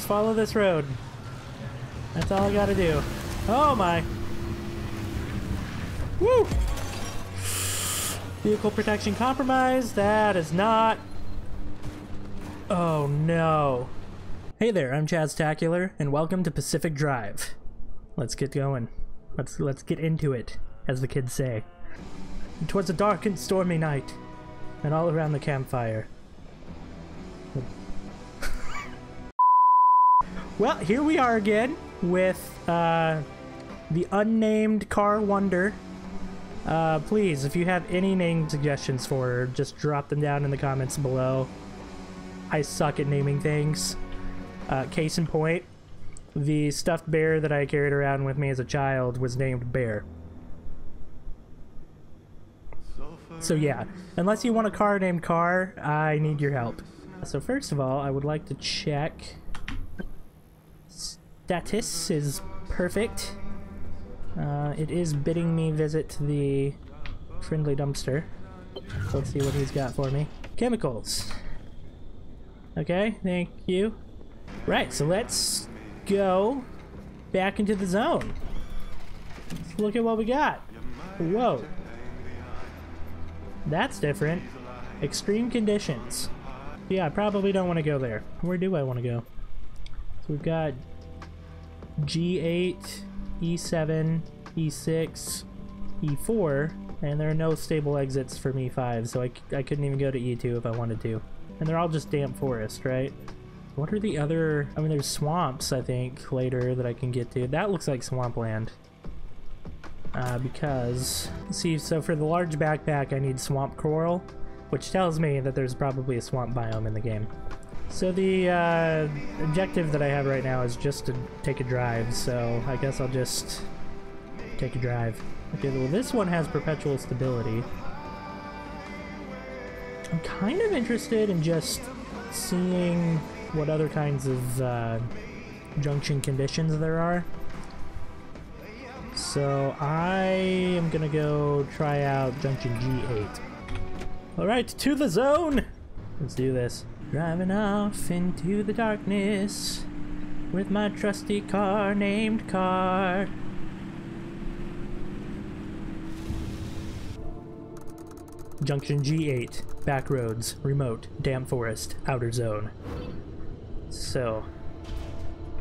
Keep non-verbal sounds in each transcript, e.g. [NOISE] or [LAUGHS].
just follow this road. That's all I gotta do. Oh my. Woo! Vehicle protection compromised. That is not. Oh no. Hey there, I'm Chaz Tacular, and welcome to Pacific Drive. Let's get going. Let's let's get into it, as the kids say. Towards a dark and stormy night, and all around the campfire. Well, here we are again with uh, the unnamed car wonder. Uh, please, if you have any name suggestions for her, just drop them down in the comments below. I suck at naming things. Uh, case in point, the stuffed bear that I carried around with me as a child was named Bear. So yeah, unless you want a car named Car, I need your help. So first of all, I would like to check... Status is perfect. Uh, it is bidding me visit the friendly dumpster. So let's see what he's got for me. Chemicals. Okay, thank you. Right, so let's go back into the zone. Let's look at what we got. Whoa. That's different. Extreme conditions. Yeah, I probably don't want to go there. Where do I want to go? So we've got G8, E7, E6, E4, and there are no stable exits from E5, so I, I couldn't even go to E2 if I wanted to. And they're all just damp forest, right? What are the other... I mean, there's swamps, I think, later that I can get to. That looks like swampland. Uh, because... See, so for the large backpack, I need swamp coral, which tells me that there's probably a swamp biome in the game. So the uh, objective that I have right now is just to take a drive, so I guess I'll just take a drive. Okay, well this one has perpetual stability. I'm kind of interested in just seeing what other kinds of uh, junction conditions there are. So I am gonna go try out junction G8. Alright, to the zone! Let's do this. Driving off into the darkness with my trusty car named Car. Junction G8, back roads, remote, damp forest, outer zone. So,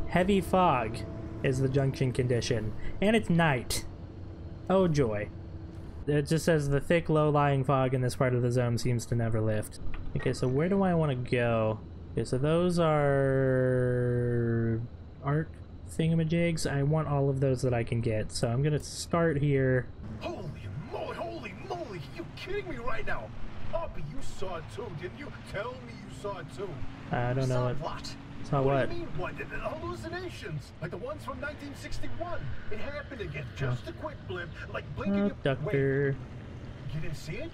heavy fog is the junction condition, and it's night. Oh joy. It just says the thick, low-lying fog in this part of the zone seems to never lift. Okay, so where do I want to go? Okay, so those are art thingamajigs. I want all of those that I can get, so I'm gonna start here. Holy moly, holy moly, you kidding me right now? Oppy, you saw it too, didn't you? Tell me you saw it too. I don't know saw what. what? Saw what? what? do you mean what? Hallucinations, like the ones from 1961. It happened again, just a quick blip, like blinking. Uh, your- Wait, Abductor. you didn't see it?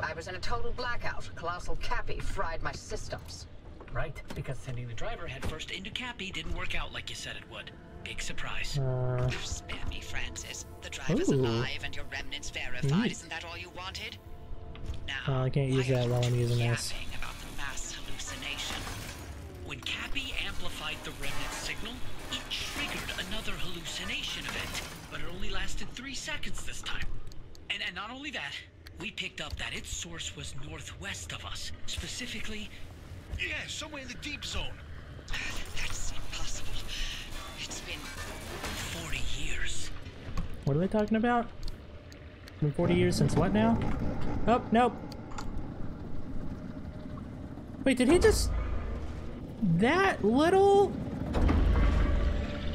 I was in a total blackout. Colossal Cappy fried my systems. Right, because sending the driver headfirst into Cappy didn't work out like you said it would. Big surprise. Uh, Spare me, Francis. The driver's Ooh. alive and your remnants verified. Neat. Isn't that all you wanted? Now, Well, I can't use that while I'm using this. yapping about the mass hallucination? When Cappy amplified the remnant signal, it triggered another hallucination event, but it only lasted three seconds this time. And, and not only that, we picked up that its source was northwest of us, specifically Yeah, somewhere in the deep zone. That's impossible. It's been 40 years. what are they talking about? Been 40 years since what now? Oh, nope. Wait, did he just... That little...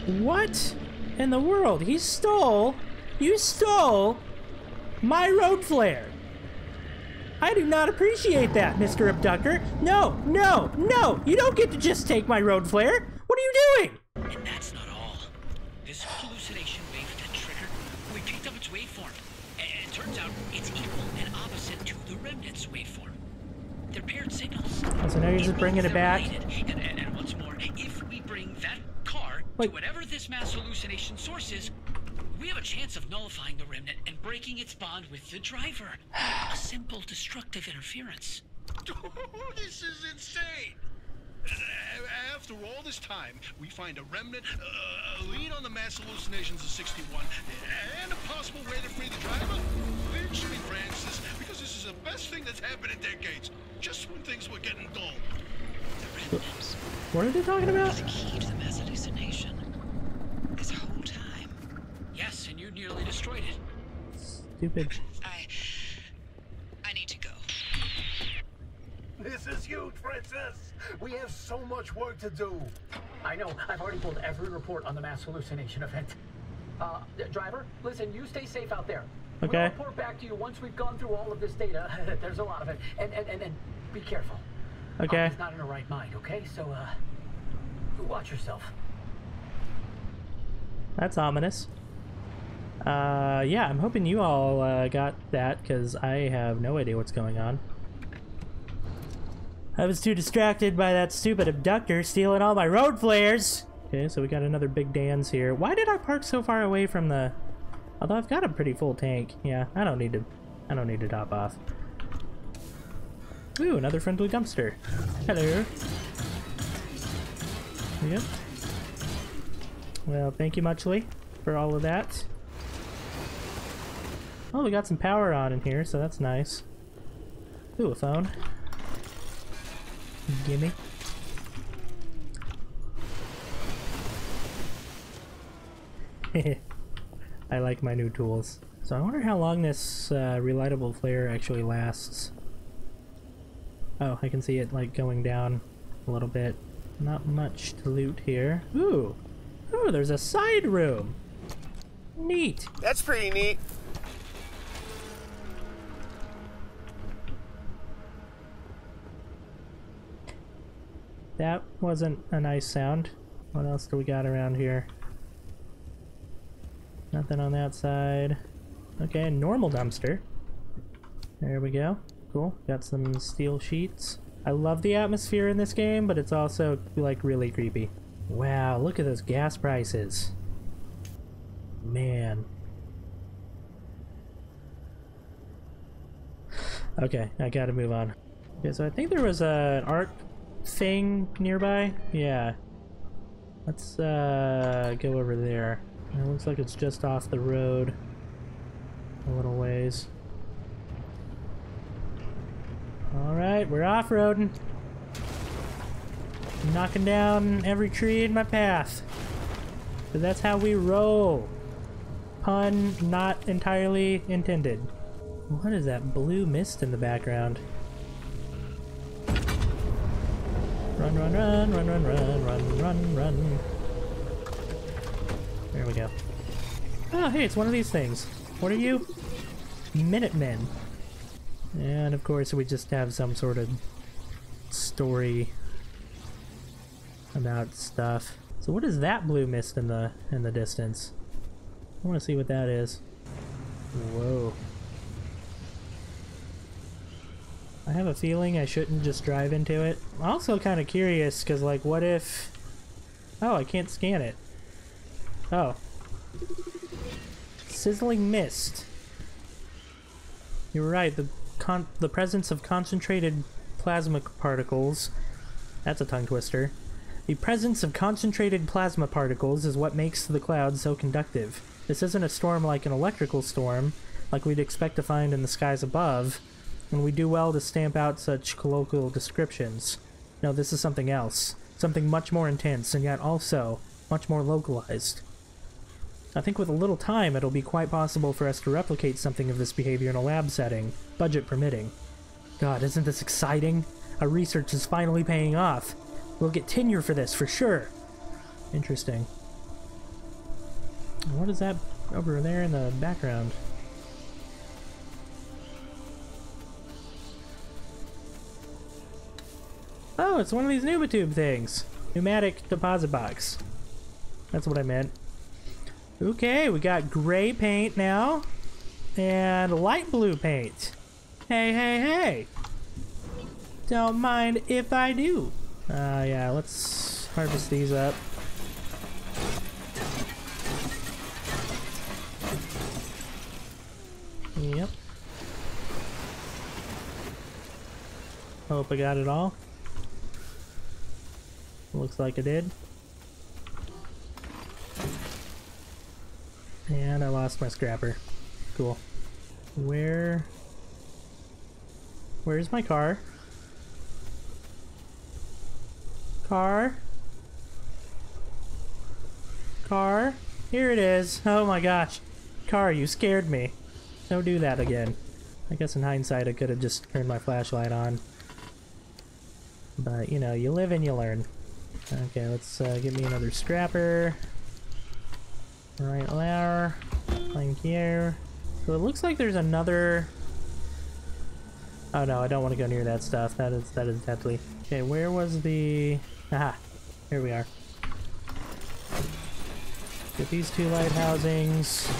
What in the world? He stole... You stole my road flare. I do not appreciate that, Mr. Abductor. No, no, no! You don't get to just take my road flare! What are you doing? And that's not all. This hallucination wave that triggered, we picked up its waveform. And it turns out it's equal and opposite to the remnant's waveform. They're paired signals. Oh, so now you're just bringing it back. related. And, and, and once more, if we bring that car Wait. to whatever this mass hallucination source is, we have a chance of nullifying the remnant and breaking its bond with the driver. [SIGHS] a simple destructive interference. [LAUGHS] this is insane. After all this time, we find a remnant, uh, a lead on the mass hallucinations of 61, and a possible way to free the driver? Lynch me, Francis, because this is the best thing that's happened in decades. Just when things were getting dull. The remnants What are they talking about? the key to the mass hallucination. This whole time, Yes, and you nearly destroyed it. Stupid. I. I need to go. This is huge, Francis. We have so much work to do. I know. I've already pulled every report on the mass hallucination event. Uh, driver, listen, you stay safe out there. Okay. We'll report back to you once we've gone through all of this data. [LAUGHS] There's a lot of it. And, and, and, and be careful. Okay. He's not in her right mind, okay? So, uh, watch yourself. That's ominous. Uh, yeah, I'm hoping you all uh, got that because I have no idea what's going on. I was too distracted by that stupid abductor stealing all my road flares. Okay, so we got another big Dan's here. Why did I park so far away from the? Although I've got a pretty full tank. Yeah, I don't need to. I don't need to top off. Ooh, another friendly dumpster. Hello. Yep. Well, thank you muchly for all of that. Oh, we got some power on in here, so that's nice. Ooh, a phone. Gimme. [LAUGHS] I like my new tools. So I wonder how long this uh, relightable flare actually lasts. Oh, I can see it like going down a little bit. Not much to loot here. Ooh! Ooh, there's a side room! Neat! That's pretty neat. That wasn't a nice sound. What else do we got around here? Nothing on that side. Okay, normal dumpster. There we go. Cool. Got some steel sheets. I love the atmosphere in this game, but it's also, like, really creepy. Wow, look at those gas prices. Man. [SIGHS] Okay, I gotta move on. Okay, so I think there was an art thing nearby? Yeah. Let's uh, go over there. It looks like it's just off the road a little ways. Alright, we're off-roading. Knocking down every tree in my path. But that's how we roll. Pun not entirely intended. What is that blue mist in the background? Run, run, run, run, run, run, run, run, run. There we go. Oh, hey, it's one of these things. What are you? Minutemen. And of course, we just have some sort of story about stuff. So what is that blue mist in the in the distance? I want to see what that is. Whoa. I have a feeling I shouldn't just drive into it. I'm also kind of curious, because, like, what if... Oh, I can't scan it. Oh. Sizzling mist. You're right, the the presence of concentrated plasma particles... That's a tongue twister. The presence of concentrated plasma particles is what makes the clouds so conductive. This isn't a storm like an electrical storm, like we'd expect to find in the skies above, and we do well to stamp out such colloquial descriptions. No, this is something else. Something much more intense, and yet also much more localized. I think with a little time, it'll be quite possible for us to replicate something of this behavior in a lab setting, budget permitting. God, isn't this exciting? Our research is finally paying off. We'll get tenure for this, for sure. Interesting. What is that over there in the background? Oh, it's one of these Nubatube things. Pneumatic deposit box. That's what I meant. Okay, we got gray paint now. And light blue paint. Hey, hey, hey. Don't mind if I do. Uh, yeah, let's harvest these up. Yep. Hope I got it all. Looks like it did. And I lost my scrapper. Cool. Where... Where's my car? Car? Car? Here it is. Oh my gosh. Car, you scared me. Don't do that again. I guess in hindsight I could have just turned my flashlight on. But, you know, you live and you learn. Okay, let's uh, get me another scrapper. Right there. Thank you. So it looks like there's another... Oh no, I don't want to go near that stuff. That is that is deadly. Okay, where was the... Aha! Here we are. Get these two light housings.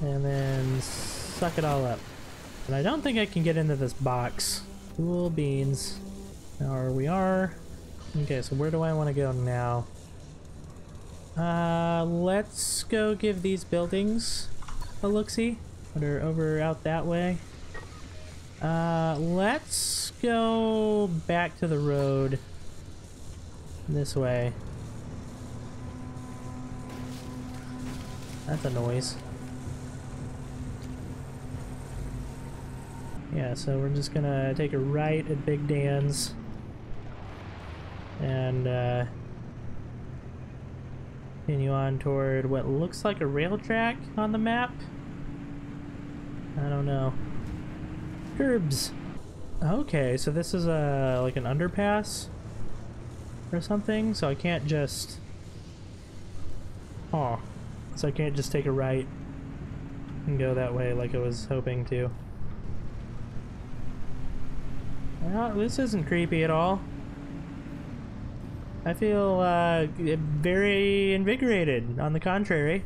And then suck it all up. And I don't think I can get into this box. Cool beans. Now we are. Okay, so where do I want to go now? Uh, let's go give these buildings a look-see. That are over out that way. Uh, let's go back to the road this way. That's a noise. Yeah, so we're just gonna take a right at Big Dan's and uh, continue on toward what looks like a rail track on the map. I don't know. Curbs. Okay, so this is a like an underpass or something, so I can't just. Oh, so I can't just take a right and go that way like I was hoping to. Well, this isn't creepy at all. I feel uh, very invigorated, on the contrary.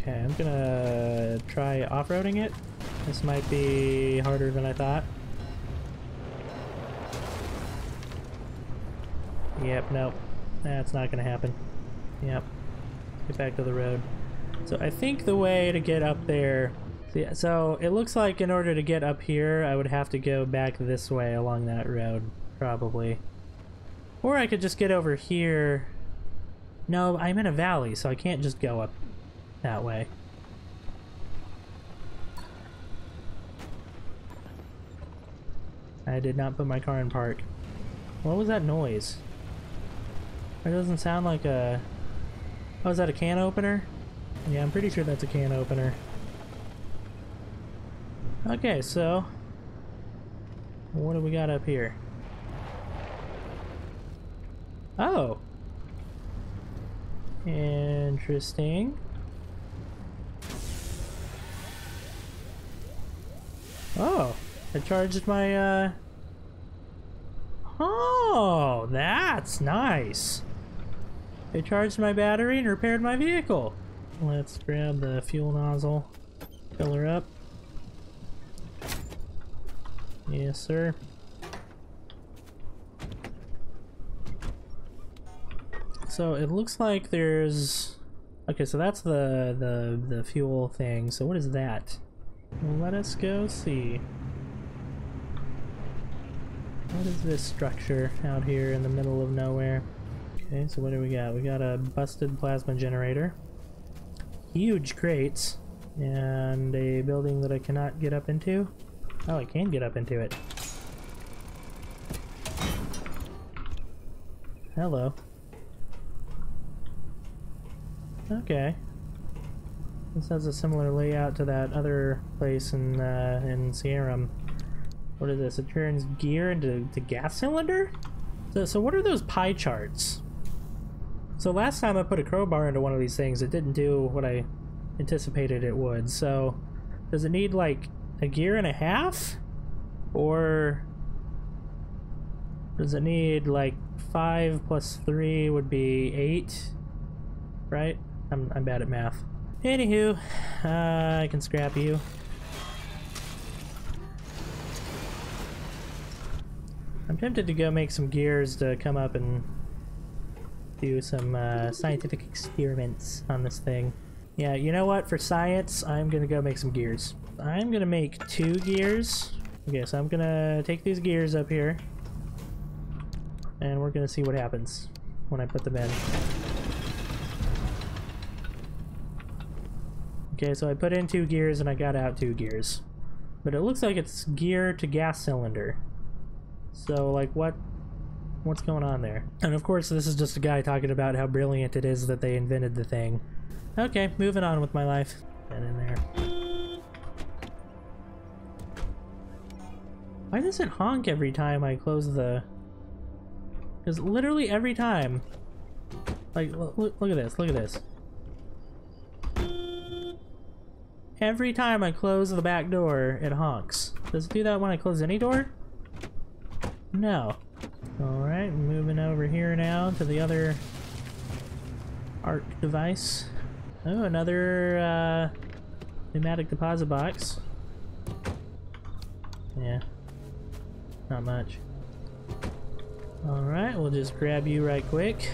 Okay, I'm gonna try off-roading it. This might be harder than I thought. Yep, nope. That's not gonna happen. Yep. Get back to the road. So I think the way to get up there... So, so it looks like in order to get up here, I would have to go back this way along that road, probably. Or I could just get over here. No, I'm in a valley, so I can't just go up that way. I did not put my car in park. What was that noise? It doesn't sound like a... Oh, is that a can opener? Yeah, I'm pretty sure that's a can opener. Okay, so... What do we got up here? Oh. Interesting. Oh, I charged my, uh... Oh, that's nice. I charged my battery and repaired my vehicle. Let's grab the fuel nozzle, fill her up. Yes, sir. So it looks like there's... Okay, so that's the, the, the fuel thing. So what is that? Let us go see. What is this structure out here in the middle of nowhere? Okay, so what do we got? We got a busted plasma generator. Huge crates. And a building that I cannot get up into. Oh, I can get up into it. Hello. Okay. This has a similar layout to that other place in uh, in Sierra. What is this? It turns gear into the gas cylinder? So, so what are those pie charts? So last time I put a crowbar into one of these things, it didn't do what I anticipated it would. So does it need like a gear and a half? Or does it need like 5 plus 3 would be 8? Right? I'm, I'm bad at math. Anywho, uh, I can scrap you. I'm tempted to go make some gears to come up and do some uh, scientific experiments on this thing. Yeah, you know what? For science, I'm gonna go make some gears. I'm gonna make two gears. Okay, so I'm gonna take these gears up here. and we're gonna see what happens when I put them in. Okay, so I put in two gears and I got out two gears. But it looks like it's gear to gas cylinder. So, like, what what's going on there? And of course, this is just a guy talking about how brilliant it is that they invented the thing. Okay, moving on with my life. Get in there. Why does it honk every time I close the... Because literally every time... Like, look, look at this, look at this. Every time I close the back door, it honks. Does it do that when I close any door? No. Alright, moving over here now to the other ARC device. Oh, another uh, pneumatic deposit box. Yeah, not much. Alright, we'll just grab you right quick.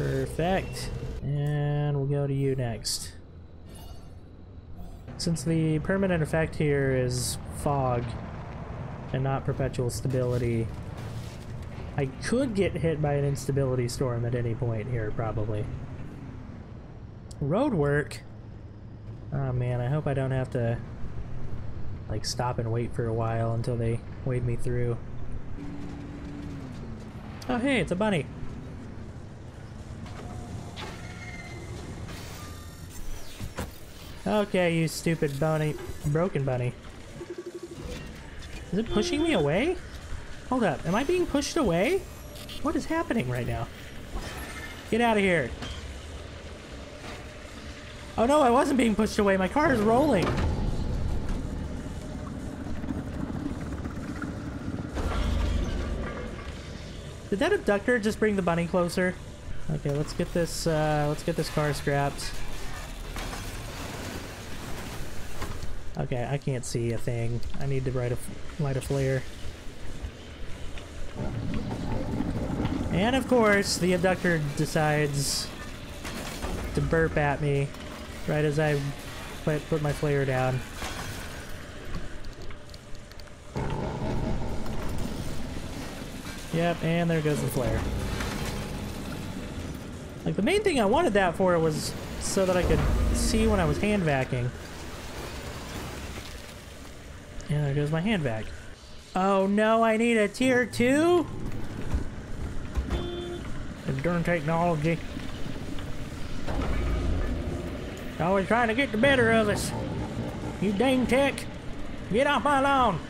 Perfect. And we'll go to you next. Since the permanent effect here is fog and not perpetual stability, I could get hit by an instability storm at any point here, probably. Road work? Oh man, I hope I don't have to like stop and wait for a while until they wade me through. Oh hey, it's a bunny. Okay, you stupid bunny, broken bunny. Is it pushing me away? Hold up, am I being pushed away? What is happening right now? Get out of here. Oh no, I wasn't being pushed away. My car is rolling. Did that abductor just bring the bunny closer? Okay, let's get this, uh, let's get this car scrapped. Okay, I can't see a thing. I need to a, light a flare. And of course, the abductor decides to burp at me right as I put my flare down. Yep, and there goes the flare. Like, the main thing I wanted that for was so that I could see when I was hand vacuuming. And there goes my handbag. Oh no, I need a tier 2? The darn technology. Always trying to get the better of us. You dang tech. Get off my lawn.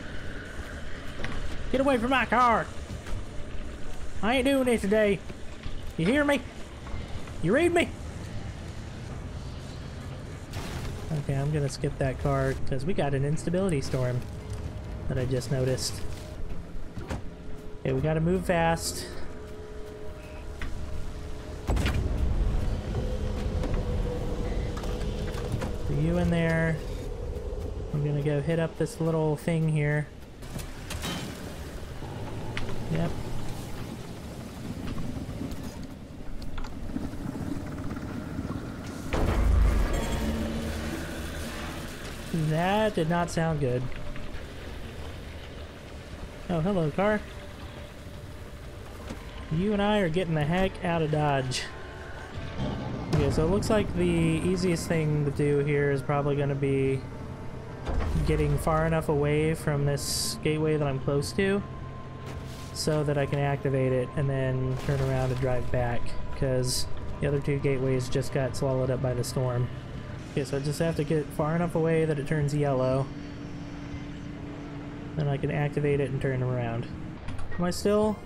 Get away from my car. I ain't doing this today. You hear me? You read me? Okay, I'm gonna skip that car because we got an instability storm that I just noticed. Okay, we gotta move fast. You in there. I'm gonna go hit up this little thing here. Yep, That did not sound good. Oh, hello, car. You and I are getting the heck out of Dodge. Okay, so it looks like the easiest thing to do here is probably going to be getting far enough away from this gateway that I'm close to so that I can activate it and then turn around and drive back because the other two gateways just got swallowed up by the storm. Okay, so I just have to get far enough away that it turns yellow. Then I can activate it and turn around. Am I still...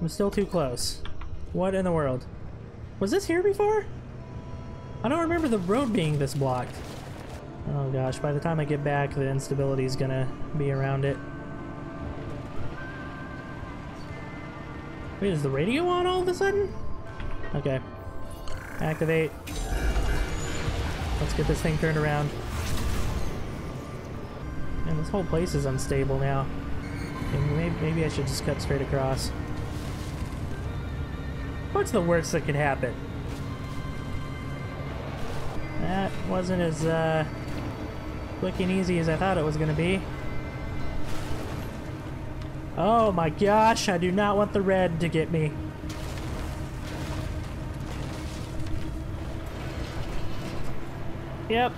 I'm still too close. What in the world? Was this here before? I don't remember the road being this blocked. Oh gosh, by the time I get back, the instability is gonna be around it. Wait, is the radio on all of a sudden? Okay. Activate. Let's get this thing turned around. And this whole place is unstable now. Maybe, maybe I should just cut straight across. What's the worst that could happen? That wasn't as uh, quick and easy as I thought it was going to be. Oh my gosh, I do not want the red to get me. Yep.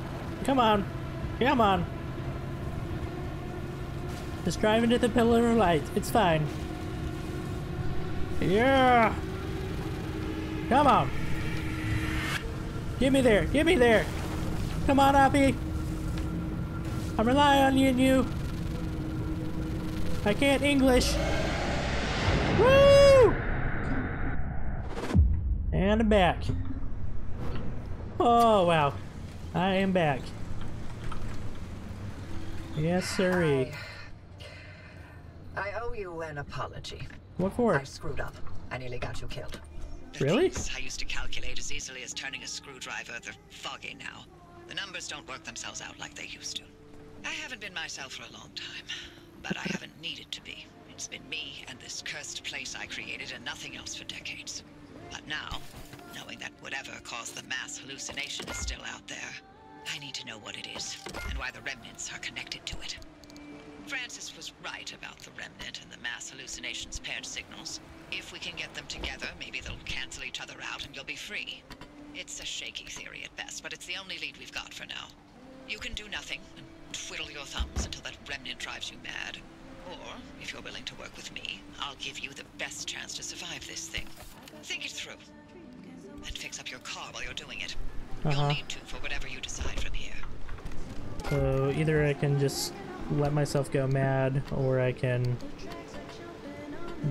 Come on. Come on. Just drive into the pillar of light. It's fine. Yeah. Come on. Get me there. Get me there. Come on, Appy. I'm relying on you and you. I can't English. Woo! And I'm back. Oh, wow. I am back. Yes, sirree. I owe you an apology. What for? I screwed up. I nearly got you killed. The Really? things I used to calculate as easily as turning a screwdriver, they're foggy now. The numbers don't work themselves out like they used to. I haven't been myself for a long time, but I haven't needed to be. It's been me and this cursed place I created and nothing else for decades. But now, knowing that whatever caused the mass hallucination is still out there, I need to know what it is and why the remnants are connected to it. Francis was right about the remnant and the mass hallucinations paired signals. If we can get them together, maybe they'll cancel each other out and you'll be free. It's a shaky theory at best, but it's the only lead we've got for now. You can do nothing and twiddle your thumbs until that remnant drives you mad. Or, if you're willing to work with me, I'll give you the best chance to survive this thing. Think it through. And fix up your car while you're doing it. You'll Uh-huh. need to for whatever you decide from here. So either I can just let myself go mad, or I can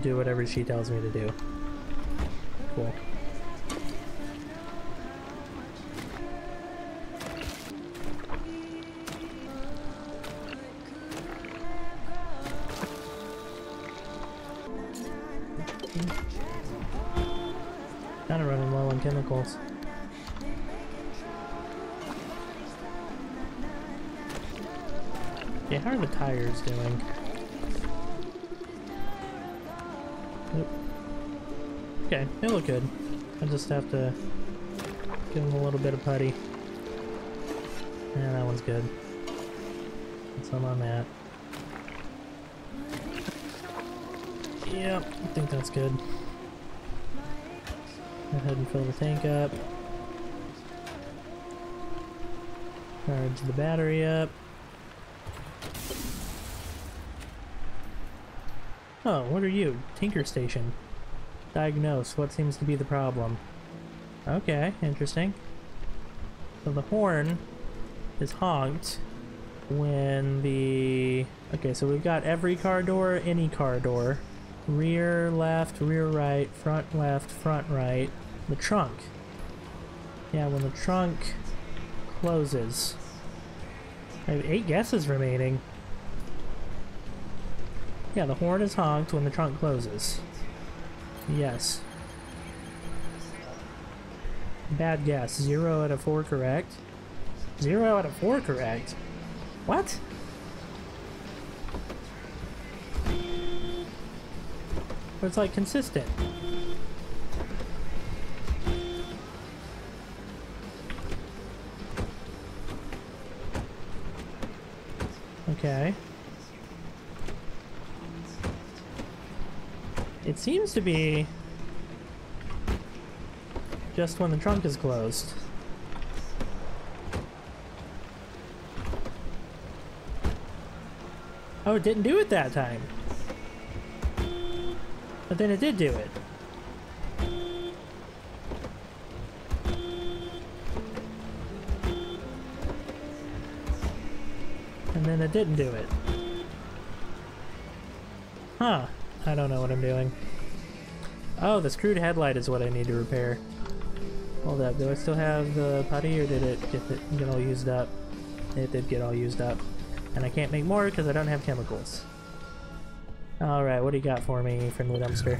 do whatever she tells me to do. Cool. Chemicals. Yeah, how are the tires doing? Okay, they look good. I just have to give them a little bit of putty. Yeah, that one's good. Put some on that. Yep, I think that's good. Go ahead and fill the tank up. Charge the battery up. Oh, what are you? Tinker Station. Diagnose. What seems to be the problem? Okay, interesting. So the horn is honked when the... Okay, so we've got every car door, any car door. Rear left, rear right, front left, front right. The trunk. Yeah, when the trunk closes. I have eight guesses remaining. Yeah, the horn is honked when the trunk closes. Yes. Bad guess. Zero out of four correct. Zero out of four correct? What? It's like consistent. Okay. It seems to be just when the trunk is closed. Oh, it didn't do it that time. But then it did do it. And then it didn't do it. Huh. I don't know what I'm doing. Oh, the screwed headlight is what I need to repair. Hold up, do I still have the putty or did it get, it get all used up? It did get all used up. And I can't make more because I don't have chemicals. Alright, what do you got for me, friendly dumpster?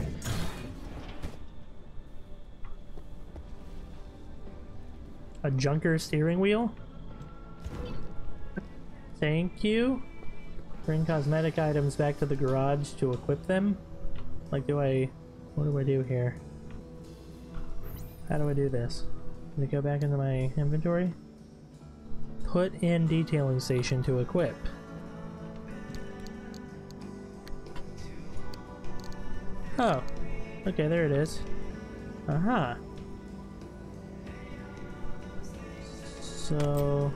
A junker steering wheel? Thank you. Bring cosmetic items back to the garage to equip them? Like, do I... What do I do here? How do I do this? Let me go back into my inventory? Put in detailing station to equip. Okay, there it is. Uh-huh. So...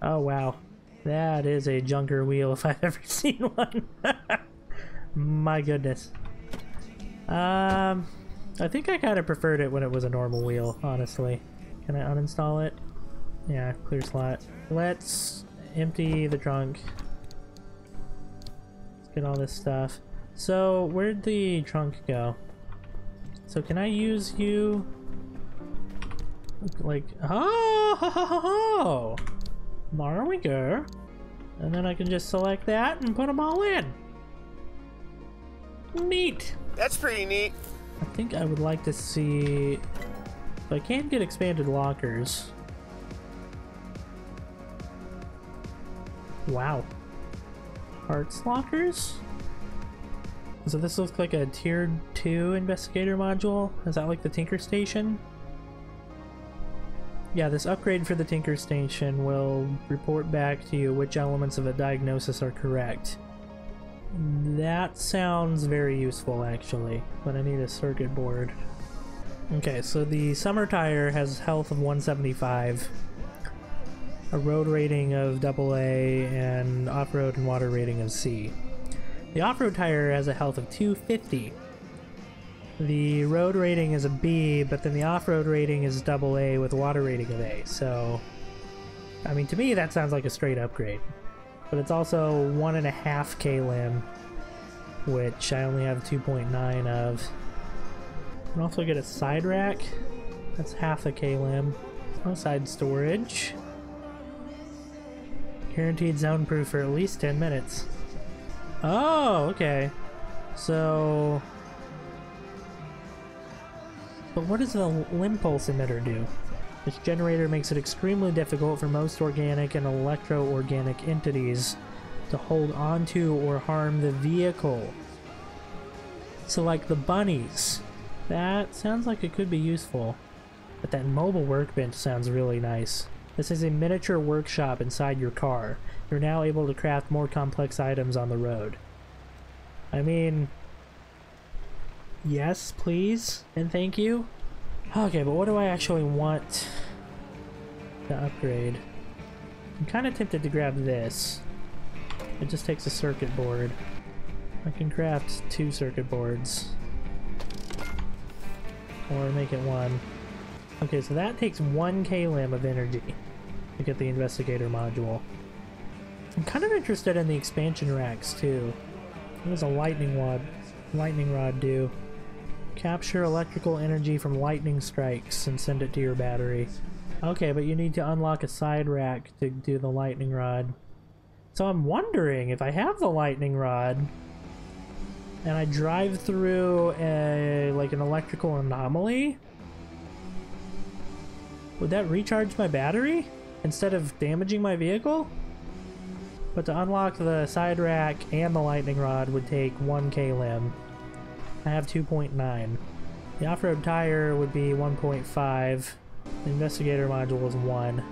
Oh, wow. That is a junker wheel if I've [LAUGHS] ever seen one. [LAUGHS] My goodness. Um, I think I kind of preferred it when it was a normal wheel, honestly. Can I uninstall it? Yeah, clear slot. Let's empty the trunk. Let's all this stuff. So, where'd the trunk go? So can I use you? Like, oh, ho, ho, ho, ho. there we go. And then I can just select that and put them all in. Neat. That's pretty neat. I think I would like to see if I can get expanded lockers. Wow. Parts lockers? So this looks like a tier 2 investigator module? Is that like the Tinker Station? Yeah, this upgrade for the Tinker Station will report back to you which elements of a diagnosis are correct. That sounds very useful actually, but I need a circuit board. Okay, so the summer tire has health of 175, a road rating of AA, and off-road and water rating of C. The off-road tire has a health of 250. The road rating is a B, but then the off-road rating is AA with water rating of A, so... I mean, to me that sounds like a straight upgrade. But it's also 1.5 K-Lim, which I only have 2.9 of. I can also get a side rack. That's half a K-Lim. No side storage. Guaranteed zone proof for at least 10 minutes. Oh, okay. So... But what does the limb pulse emitter do? This generator makes it extremely difficult for most organic and electro-organic entities to hold onto or harm the vehicle. So like the bunnies. That sounds like it could be useful. But that mobile workbench sounds really nice. This is a miniature workshop inside your car. You're now able to craft more complex items on the road. I mean, yes, please, and thank you. Okay, but what do I actually want to upgrade? I'm kind of tempted to grab this. It just takes a circuit board. I can craft two circuit boards. Or make it one. Okay, so that takes one K-Lim of energy to get the investigator module. I'm kind of interested in the expansion racks too. What does a lightning rod lightning rod do? Capture electrical energy from lightning strikes and send it to your battery. Okay, but you need to unlock a side rack to do the lightning rod. So I'm wondering if I have the lightning rod and I drive through a like an electrical anomaly, would that recharge my battery instead of damaging my vehicle? But to unlock the side rack and the lightning rod would take 1 K-Lim. I have 2.9. The off-road tire would be 1.5. The investigator module is 1.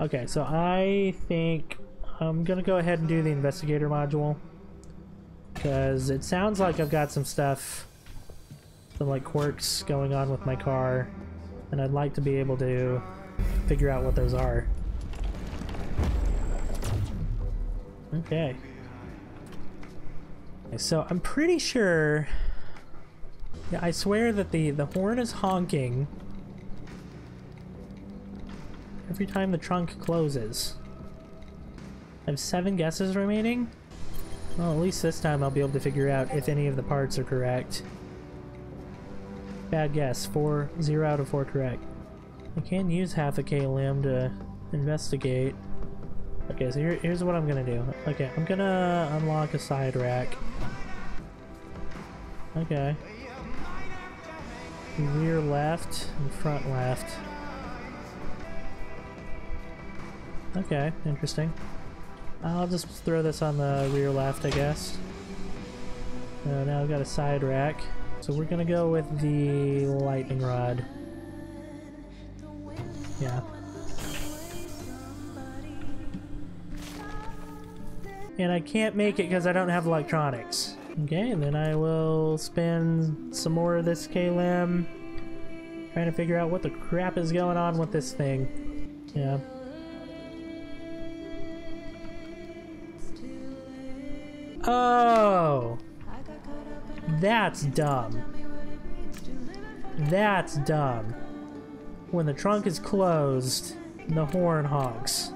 Okay, so I think I'm gonna go ahead and do the investigator module. Because it sounds like I've got some stuff, some like quirks going on with my car. And I'd like to be able to figure out what those are. Okay. So I'm pretty sure... Yeah, I swear that the, the horn is honking every time the trunk closes. I have seven guesses remaining? Well, at least this time I'll be able to figure out if any of the parts are correct. Bad guess. Four, zero out of four correct. I can use half a K-Lim to investigate. Okay, so here, here's what I'm gonna do. Okay, I'm gonna unlock a side rack. Okay. Rear left and front left. Okay, interesting. I'll just throw this on the rear left, I guess. Uh, now I've got a side rack. So we're gonna go with the lightning rod. Yeah. and I can't make it because I don't have electronics. Okay, and then I will spend some more of this KLM trying to figure out what the crap is going on with this thing. Yeah. Oh! That's dumb. That's dumb. When the trunk is closed, the horn honks.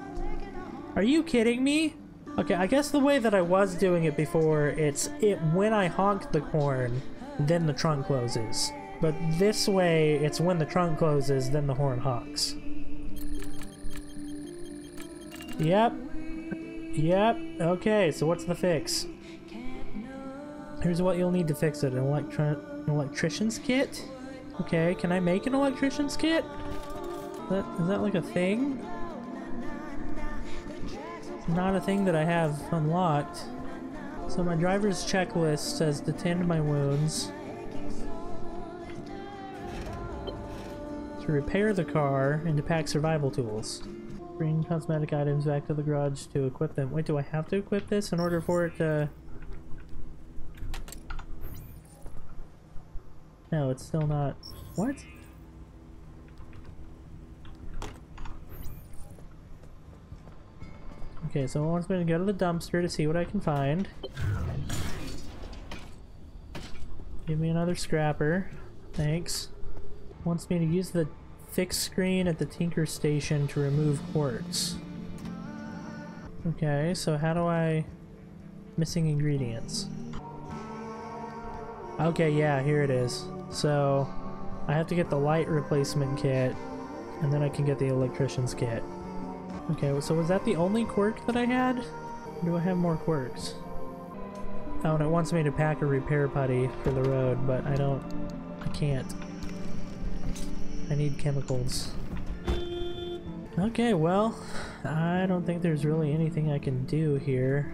Are you kidding me? Okay, I guess the way that I was doing it before, it's it when I honk the horn, then the trunk closes. But this way, it's when the trunk closes, then the horn honks. Yep. Yep. Okay, so what's the fix? Here's what you'll need to fix it. An, electri an electrician's kit? Okay, can I make an electrician's kit? Is that, is that like a thing? Not a thing that I have unlocked. So my driver's checklist says to tend my wounds. To repair the car and to pack survival tools. Bring cosmetic items back to the garage to equip them. Wait, do I have to equip this in order for it to... No, it's still not... What? Okay, so wants me to go to the dumpster to see what I can find. Give me another scrapper. Thanks. Wants me to use the fixed screen at the Tinker station to remove quirks. Okay, so how do I... Missing ingredients. Okay, yeah, here it is. So, I have to get the light replacement kit, and then I can get the electrician's kit. Okay, so was that the only quirk that I had? Do I have more quirks? Oh, and it wants me to pack a repair putty for the road, but I don't... I can't. I need chemicals. Okay, well, I don't think there's really anything I can do here.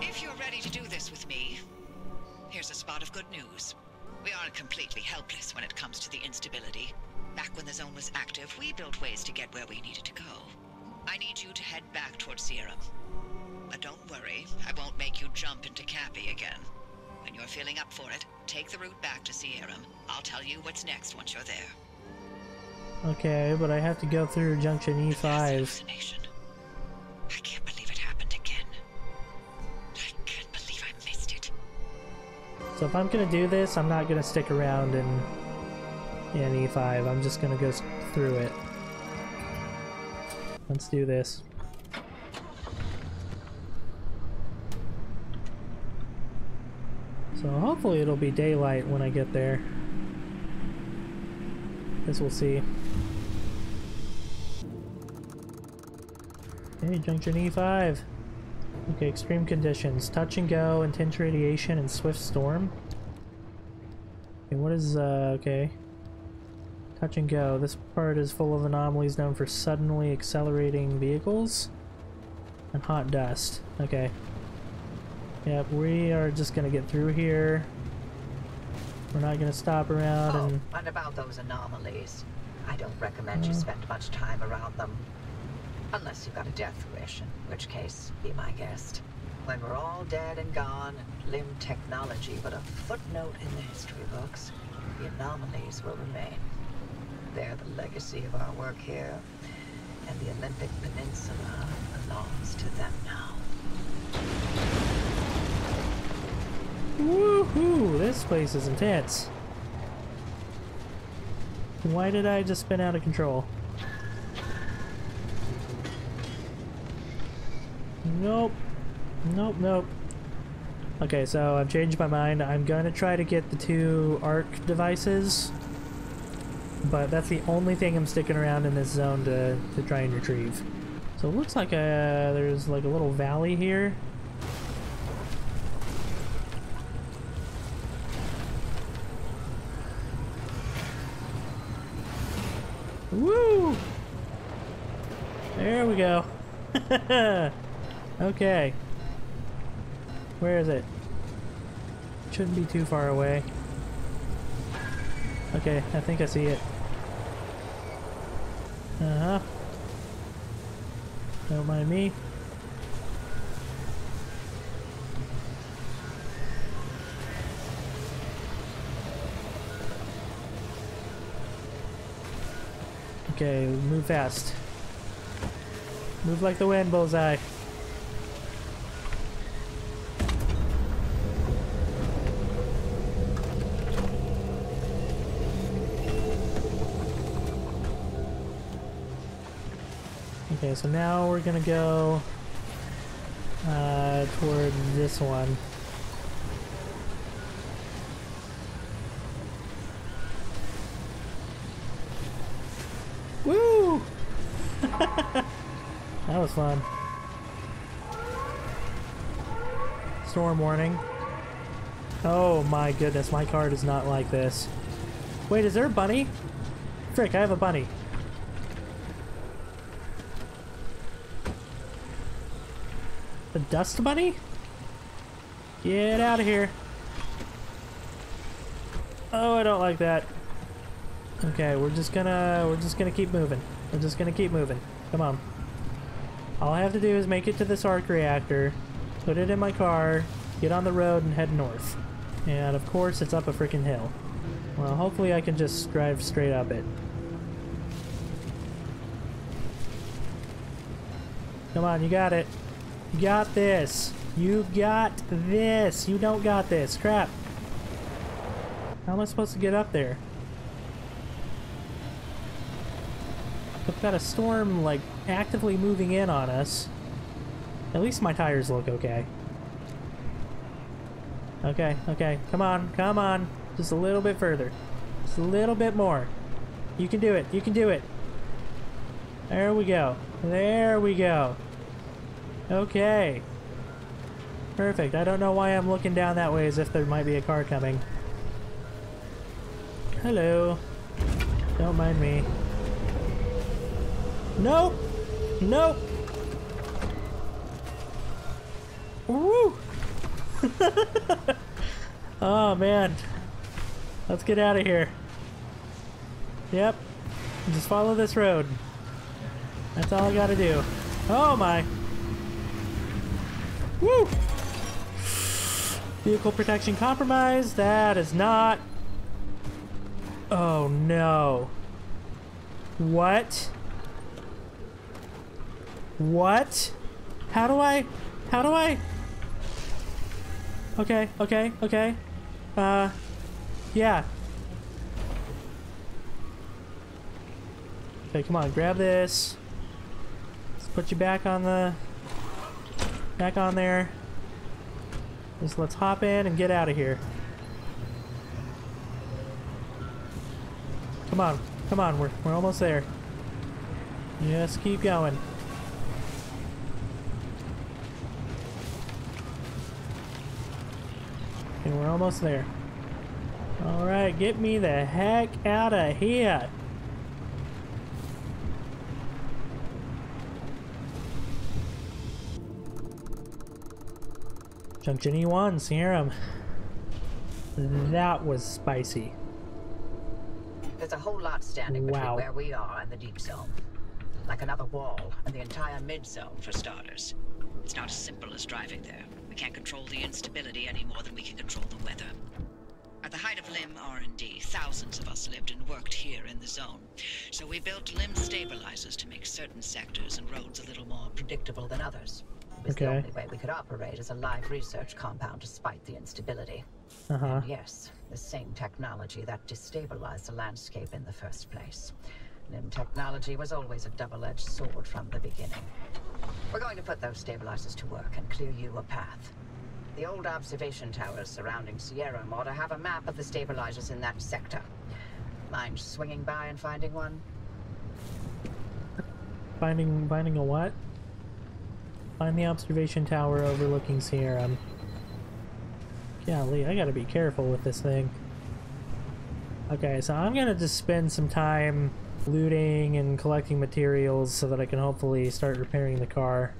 If you're ready to do this with me, here's a spot of good news. Completely helpless when it comes to the instability. Back when the zone was active, we built ways to get where we needed to go. I need you to head back towards Sierra. But don't worry, I won't make you jump into Cappy again. When you're feeling up for it, take the route back to Sierra. I'll tell you what's next once you're there. Okay, but I have to go through Junction E5. I can't believe So if I'm gonna do this, I'm not gonna stick around in, in E5. I'm just gonna go through it. Let's do this. So hopefully it'll be daylight when I get there. Guess we'll see. Hey, Junction E5. Okay, extreme conditions. Touch and go, intense radiation, and swift storm. Okay, what is, uh, okay. Touch and go. This part is full of anomalies known for suddenly accelerating vehicles. And hot dust. Okay. Yep, we are just gonna get through here. We're not gonna stop around Oh, and... and about those anomalies. I don't recommend you spend much time around them. Unless you've got a death wish, in which case, be my guest. When we're all dead and gone, LIM technology but a footnote in the history books, the anomalies will remain. They're the legacy of our work here, and the Olympic Peninsula belongs to them now. Woohoo! This place is intense. Why did I just spin out of control? Nope. Nope, nope. Okay, so I've changed my mind. I'm gonna try to get the two arc devices. But that's the only thing I'm sticking around in this zone to, to try and retrieve. So it looks like uh there's like a little valley here. Woo! There we go. [LAUGHS] Okay. Where is it? Shouldn't be too far away. Okay, I think I see it. Uh-huh. Don't mind me. Okay, move fast. Move like the wind, Bullseye. Okay, so now we're gonna go uh, toward this one. Woo! [LAUGHS] that was fun. Storm warning. Oh my goodness, my car does not like this. Wait, is there a bunny? Frick, I have a bunny. The dust bunny? Get out of here. Oh, I don't like that. Okay, we're just gonna we're just gonna keep moving. We're just gonna keep moving. Come on. All I have to do is make it to this arc reactor, put it in my car, get on the road and head north. And of course it's up a freaking hill. Well, hopefully I can just drive straight up it. Come on, you got it. You got this. You got this. You don't got this. Crap. How am I supposed to get up there? We've got a storm, like, actively moving in on us. At least my tires look okay. Okay, okay. Come on, come on. Just a little bit further. Just a little bit more. You can do it. You can do it. There we go. There we go. Okay. Perfect. I don't know why I'm looking down that way as if there might be a car coming. Hello. Don't mind me. Nope. Nope. Woo! [LAUGHS] oh man. Let's get out of here. Yep. Just follow this road. That's all I gotta do. Oh my. Woo! Vehicle protection compromised. That is not. Oh no. What? What? How do I? How do I? Okay, okay, okay. Uh, yeah. Okay, come on, grab this. Let's put you back on the... Back on there. Just let's hop in and get out of here. Come on, come on, we're, we're almost there. Just keep going. Okay, we're almost there. Alright, get me the heck out of here. Junction E1, Serum. That was spicy. There's a whole lot standing between where we are and the deep zone. Like another wall and the entire mid zone, for starters. It's not as simple as driving there. We can't control the instability any more than we can control the weather. At the height of LIM R&D, thousands of us lived and worked here in the zone. So we built LIM stabilizers to make certain sectors and roads a little more Predictable than others. Was the only way we could operate as a live research compound despite the instability. Uh-huh. And yes, the same technology that destabilized the landscape in the first place. LIM technology was always a double-edged sword from the beginning. We're going to put those stabilizers to work and clear you a path. The old observation towers surrounding Sierra to have a map of the stabilizers in that sector. Mind swinging by and finding one? Finding finding a what? Find the observation tower overlooking Sierra. Golly, I gotta be careful with this thing. Okay, so I'm gonna just spend some time looting and collecting materials so that I can hopefully start repairing the car.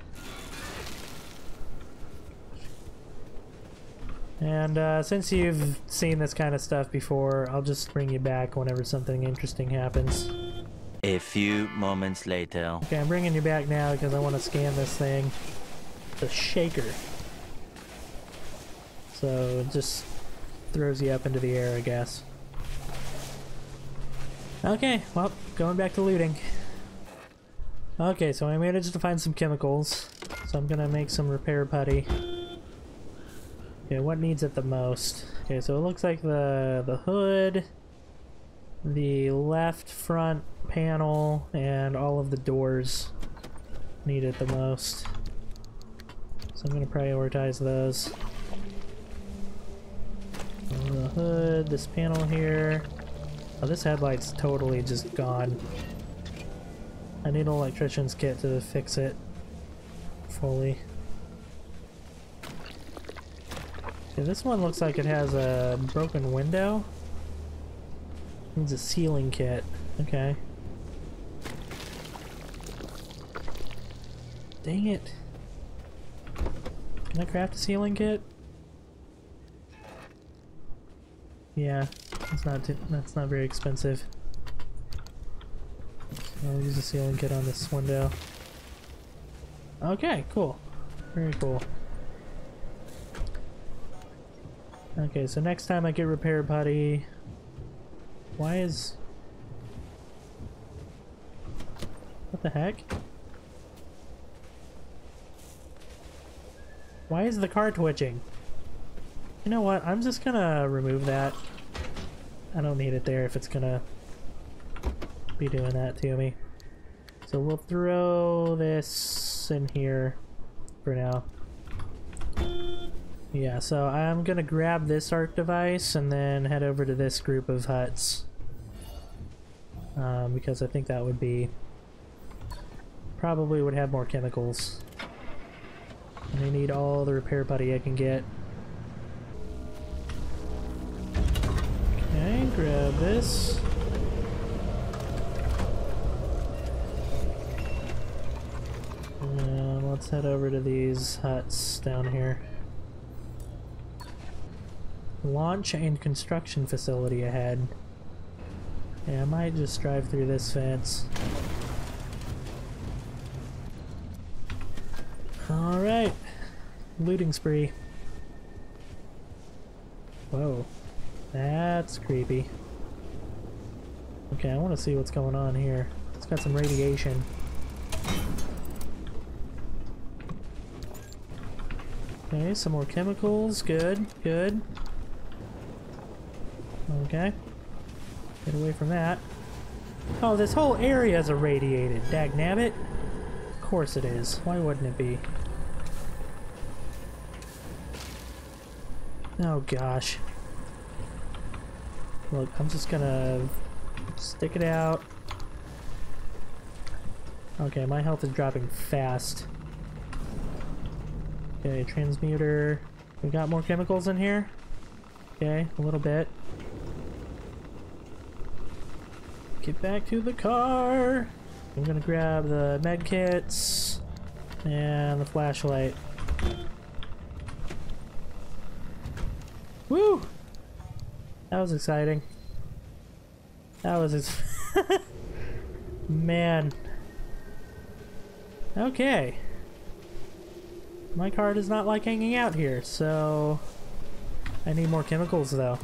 And uh, since you've seen this kind of stuff before, I'll just bring you back whenever something interesting happens. A few moments later. Okay, I'm bringing you back now because I want to scan this thing. The shaker. So it just throws you up into the air, I guess. Okay, well, going back to looting. Okay, so I managed to find some chemicals. So I'm gonna make some repair putty. Okay, what needs it the most? Okay, so it looks like the the hood, the left front panel, and all of the doors need it the most. So I'm gonna prioritize those. The hood, this panel here. Oh, this headlight's totally just gone. I need an electrician's kit to fix it fully. Okay, this one looks like it has a broken window. Needs a sealing kit. Okay. Dang it. Can I craft a sealing kit? Yeah, that's not too, that's not very expensive. I'll use a sealing kit on this window. Okay, cool. Very cool. Okay, so next time I get repair putty, why is what the heck? Why is the car twitching? You know what? I'm just gonna remove that. I don't need it there if it's gonna be doing that to me. So we'll throw this in here for now. Yeah, so I'm gonna grab this arc device and then head over to this group of huts. Um, because I think that would be... Probably would have more chemicals. And I need all the repair putty I can get. Okay, grab this. Let's head over to these huts down here. Launch and construction facility ahead. Yeah, I might just drive through this fence. Alright. Looting spree. Whoa. That's creepy. Okay, I want to see what's going on here. It's got some radiation. Okay, some more chemicals. Good, good. Okay. Get away from that. Oh, this whole area is irradiated. Dag nabbit. Of course it is. Why wouldn't it be? Oh gosh. Look, I'm just gonna stick it out. Okay, my health is dropping fast. Okay, transmuter. We got more chemicals in here? Okay, a little bit. Get back to the car! I'm gonna grab the med kits and the flashlight. Woo! That was exciting. That was ex [LAUGHS] Man. Okay. My car does not like hanging out here, so... I need more chemicals, though.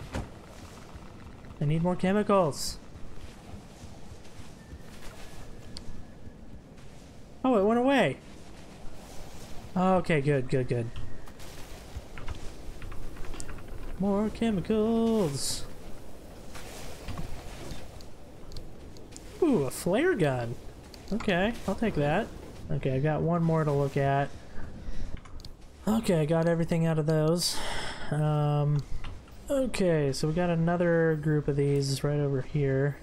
I need more chemicals. Oh, it went away. Okay, good, good, good. More chemicals. Ooh, a flare gun. Okay, I'll take that. Okay, I got one more to look at. Okay, I got everything out of those. Um, okay, so we got another group of these right over here.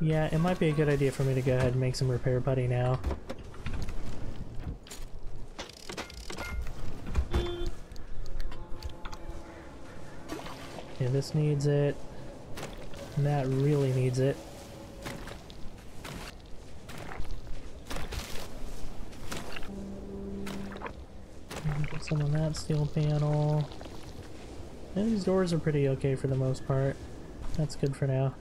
Yeah, it might be a good idea for me to go ahead and make some repair putty now. Yeah, this needs it. And that really needs it. Put some on that steel panel. And these doors are pretty okay for the most part. That's good for now.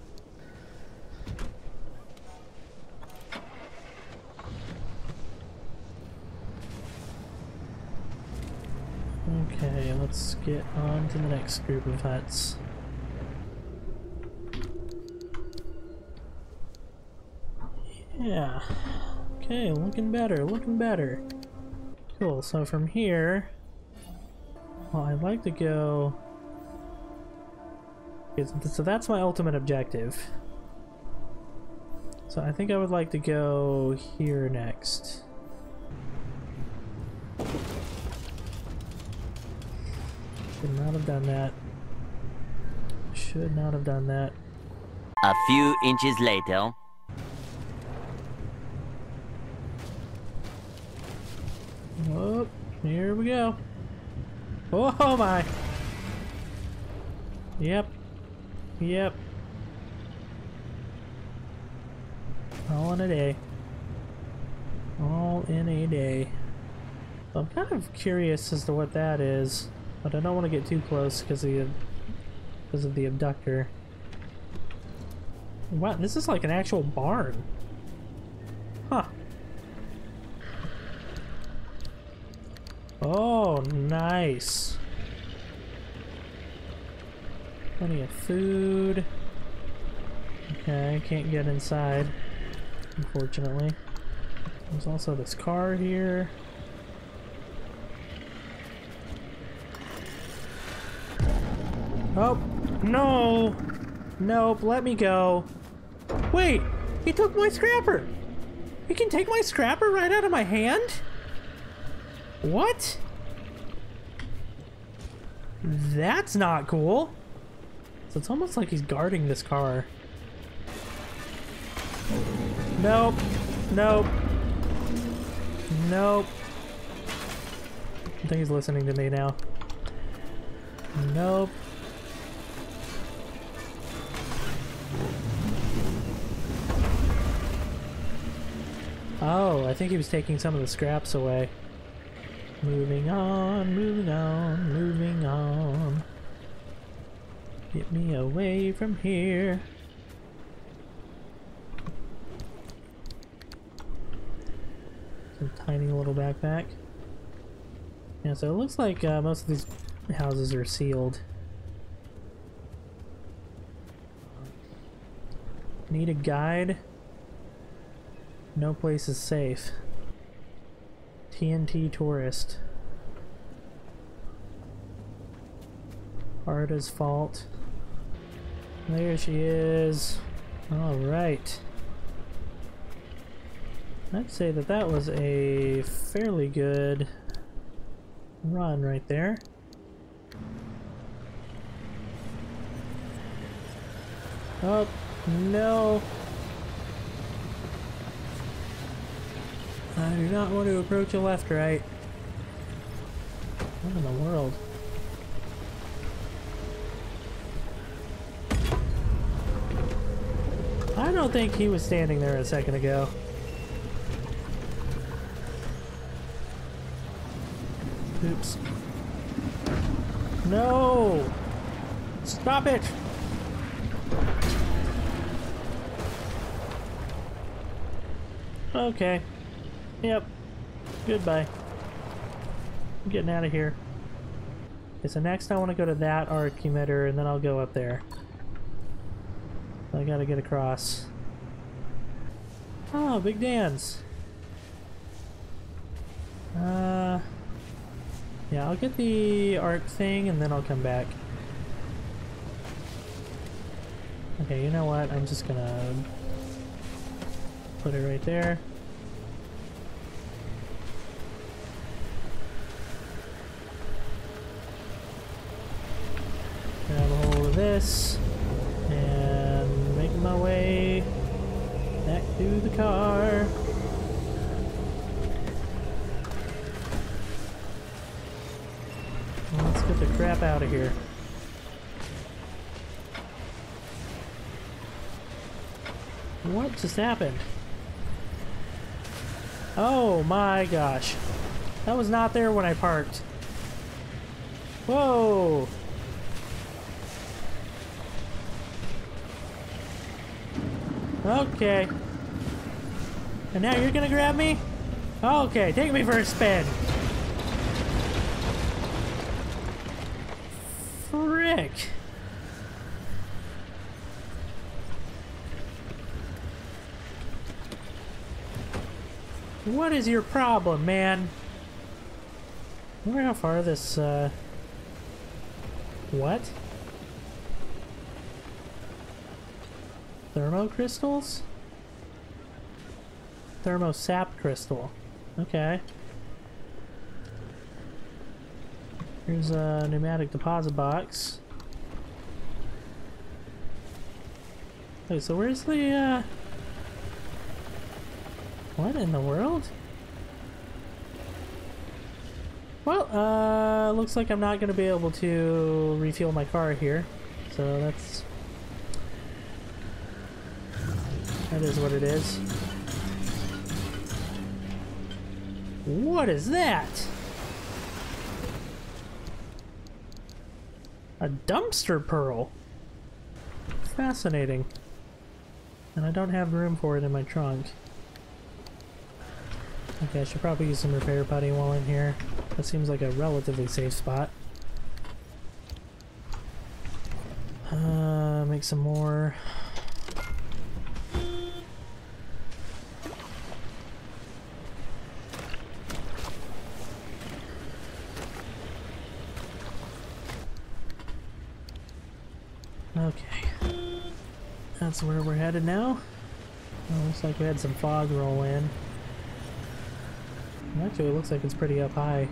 Okay, let's get on to the next group of huts. Yeah. Okay, looking better, looking better. Cool, so from here... Well, I'd like to go... So that's my ultimate objective. So I think I would like to go here next. Should not have done that. Should not have done that. A few inches later. Oh, here we go. Oh my. Yep. Yep. All in a day. All in a day. I'm kind of curious as to what that is, but I don't want to get too close because of the because of the abductor. Wow, this is like an actual barn. Huh. Oh, nice. Plenty of food. Okay, can't get inside, unfortunately. There's also this car here. Oh, no! Nope, let me go. Wait, he took my scrapper! He can take my scrapper right out of my hand? What? That's not cool. So it's almost like he's guarding this car. Nope. Nope. Nope. I think he's listening to me now. Nope. Oh, I think he was taking some of the scraps away. Moving on, moving on, moving on. Get me away from here. Some tiny little backpack. Yeah, so it looks like uh, most of these houses are sealed. Need a guide? No place is safe. TNT tourist. Arta's fault. There she is. Alright. I'd say that that was a fairly good run right there. Oh, no. I do not want to approach a left right. What in the world? I don't think he was standing there a second ago. Oops. No! Stop it! Okay. Yep. Goodbye. I'm getting out of here. Okay, so next I want to go to that arc emitter and then I'll go up there. I gotta get across. Oh, Big Dan's. Uh, yeah, I'll get the arc thing and then I'll come back. Okay, you know what? I'm just gonna put it right there. Grab a hold of this and make my way back to the car. Let's get the crap out of here. What just happened? Oh my gosh. That was not there when I parked. Whoa! Okay. And now you're gonna grab me? Okay, take me for a spin. Frick. What is your problem, man? I wonder how far this, uh... What? Thermocrystals? Thermosap crystal. Okay. Here's a pneumatic deposit box. Wait, so where's the, uh... What in the world? Well, uh, looks like I'm not going to be able to refuel my car here. So that's... That is what it is. What is that? A dumpster pearl? Fascinating. And I don't have room for it in my trunk. Okay, I should probably use some repair putty while in here. That seems like a relatively safe spot. Uh, make some more. Okay. Where we're headed now. Looks like we had some fog roll in. Actually, it looks like it's pretty up high.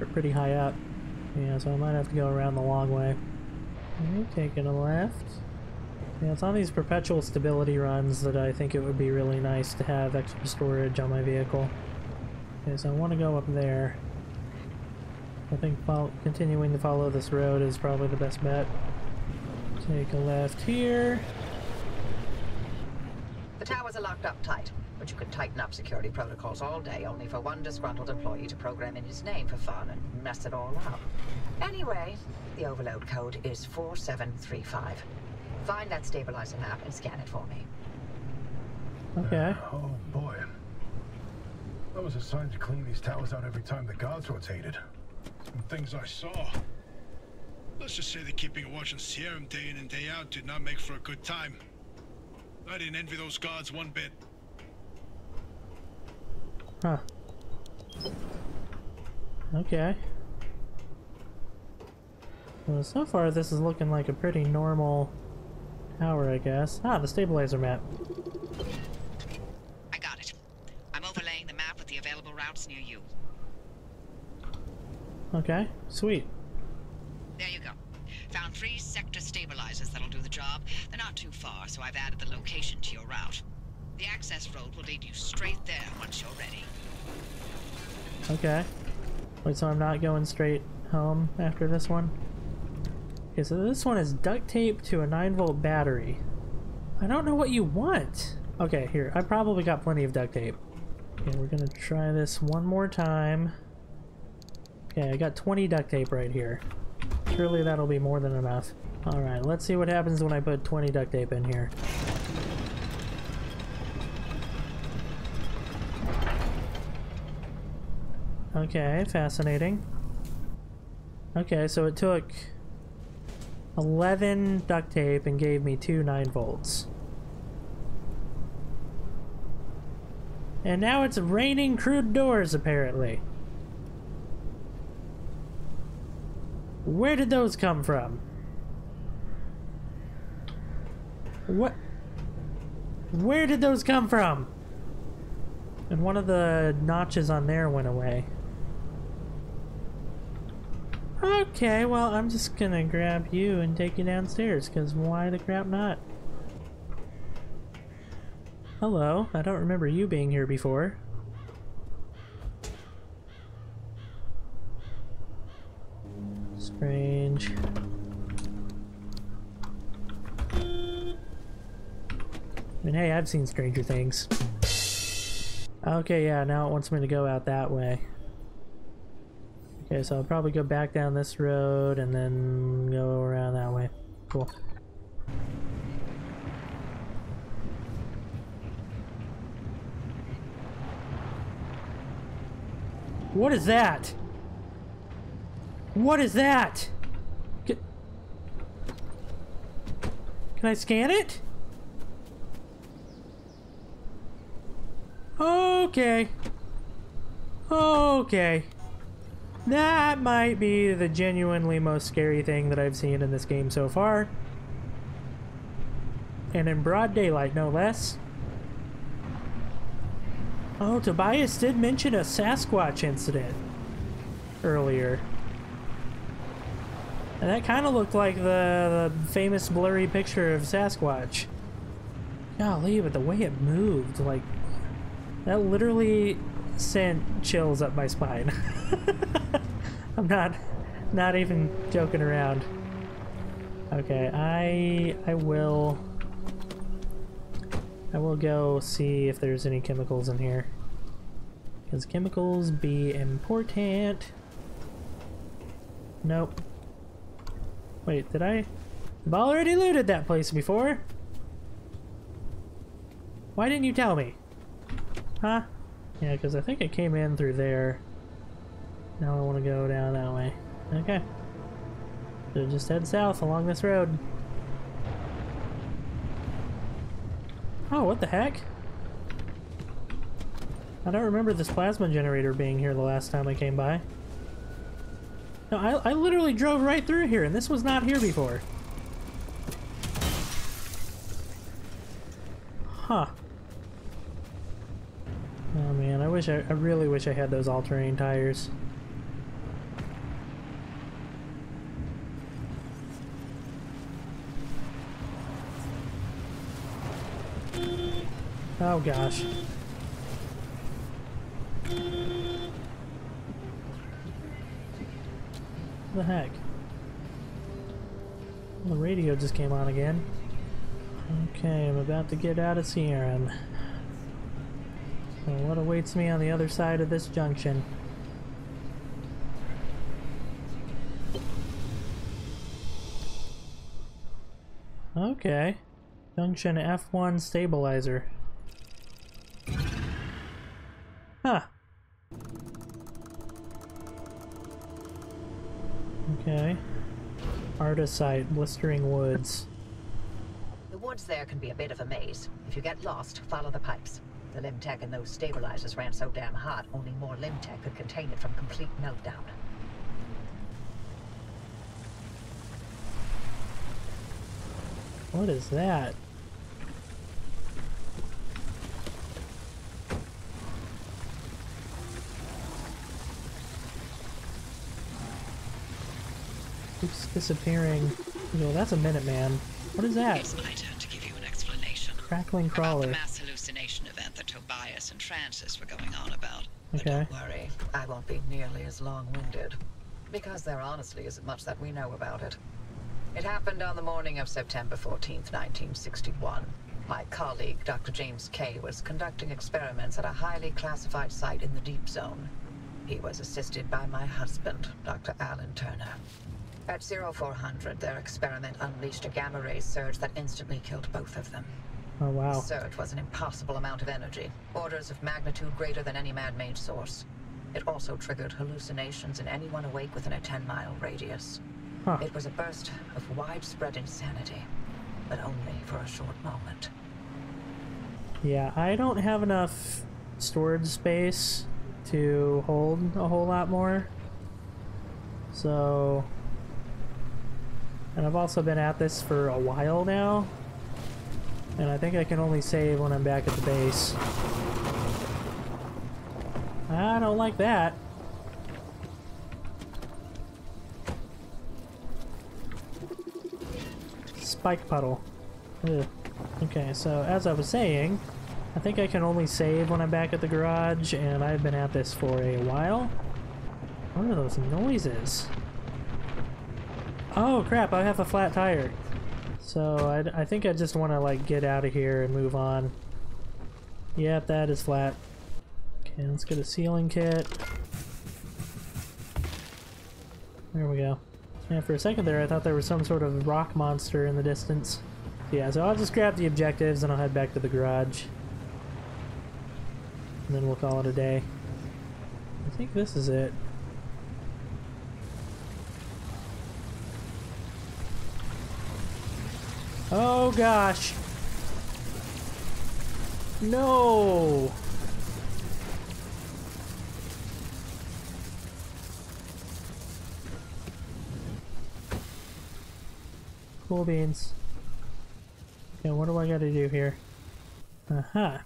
Or pretty high up. Yeah, so I might have to go around the long way. Okay, taking a left. Yeah, it's on these perpetual stability runs that I think it would be really nice to have extra storage on my vehicle. Okay, so I want to go up there. I think continuing to follow this road is probably the best bet. Take a left here. The towers are locked up tight, but you could tighten up security protocols all day only for one disgruntled employee to program in his name for fun and mess it all up. Anyway, the overload code is 4735. Find that stabilizer map and scan it for me. Okay. Oh boy. I was assigned to clean these towers out every time the guards rotated. Some things I saw. Let's just say that keeping a watch on Serum day in and day out did not make for a good time. I didn't envy those guards one bit. Huh. Okay. Well, so far this is looking like a pretty normal tower, I guess. Ah, the stabilizer map. I got it. I'm overlaying the map with the available routes near you. Okay, sweet. There you go. Found three sector stabilizers that'll do the job. They're not too far, so I've added the location to your route. The access road will lead you straight there once you're ready. Okay. Wait, so I'm not going straight home after this one? Okay, so this one is duct tape to a 9 volt battery. I don't know what you want. Okay, here. I probably got plenty of duct tape. Okay, we're gonna try this one more time. Okay, I got 20 duct tape right here. Surely that'll be more than enough. Alright, let's see what happens when I put 20 duct tape in here. Okay, fascinating. Okay, so it took 11 duct tape and gave me two 9 volts. And now it's raining crude doors, apparently. Where did those come from? What? Where did those come from? And one of the notches on there went away. Okay, well, I'm just gonna grab you and take you downstairs, because why the crap not? Hello, I don't remember you being here before. Strange. I mean, hey, I've seen Stranger Things. Okay, yeah, now it wants me to go out that way. Okay, so I'll probably go back down this road and then go around that way. Cool. What is that? What is that? Can, can I scan it? Okay. Okay. That might be the genuinely most scary thing that I've seen in this game so far. And in broad daylight, no less. Oh, Tobias did mention a Sasquatch incident earlier. And that kind of looked like the, the famous blurry picture of Sasquatch. Golly, but the way it moved, like, that literally sent chills up my spine. [LAUGHS] I'm not, not even joking around. Okay, I, I will, I will go see if there's any chemicals in here. Because chemicals be important. Nope. Wait, did I? I've already looted that place before. Why didn't you tell me? Huh? Yeah, because I think it came in through there. Now I want to go down that way. Okay. So just head south along this road. Oh, what the heck? I don't remember this plasma generator being here the last time I came by. No, I, I literally drove right through here, and this was not here before. Huh. Oh man, I wish I, I really wish I had those all-terrain tires. Oh gosh. The heck? The radio just came on again. Okay, I'm about to get out of Sierran. What awaits me on the other side of this junction? Okay. Junction F1 stabilizer. Huh. Okay. Artisite, Blistering Woods. The woods there can be a bit of a maze. If you get lost, follow the pipes. The Limtech in those stabilizers ran so damn hot, only more Limtech could contain it from complete meltdown. What is that? Keeps disappearing. Yo, that's a Minuteman. What is that? It's my Francis were going on about. Okay. Don't worry, I won't be nearly as long-winded. Because there honestly isn't much that we know about it. It happened on the morning of September 14th, 1961. My colleague, Dr. James Kay, was conducting experiments at a highly classified site in the Deep Zone. He was assisted by my husband, Dr. Alan Turner. At 0400, their experiment unleashed a gamma-ray surge that instantly killed both of them. Oh The wow. surge was an impossible amount of energy, orders of magnitude greater than any man-made source. It also triggered hallucinations in anyone awake within a 10-mile radius. Huh. It was a burst of widespread insanity, but only for a short moment. Yeah, I don't have enough storage space to hold a whole lot more. So... And I've also been at this for a while now. And I think I can only save when I'm back at the base. I don't like that. Spike puddle. Ugh. Okay, so as I was saying, I think I can only save when I'm back at the garage, and I've been at this for a while. What are those noises? Oh crap, I have a flat tire. So I, I think I just want to like get out of here and move on. Yep, that is flat. Okay, let's get a sealing kit. There we go. Yeah, for a second there I thought there was some sort of rock monster in the distance. Yeah, so I'll just grab the objectives and I'll head back to the garage. And then we'll call it a day. I think this is it. Oh gosh. No. Cool beans. Okay, what do I gotta do here? Uh-huh.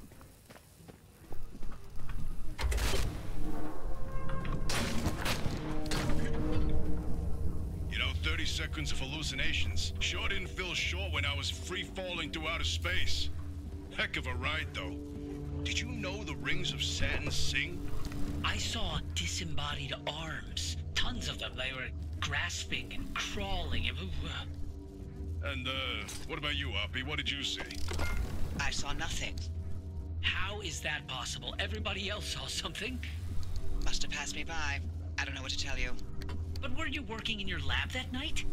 Seconds of hallucinations sure didn't feel short when I was free falling through outer space. Heck of a ride, though. Did you know the rings of Saturn sing? I saw disembodied arms. Tons of them. They were grasping and crawling. and- And, uh, what about you, Oppy? What did you see? I saw nothing. How is that possible? Everybody else saw something. Must have passed me by. I don't know what to tell you. But were you working in your lab that night?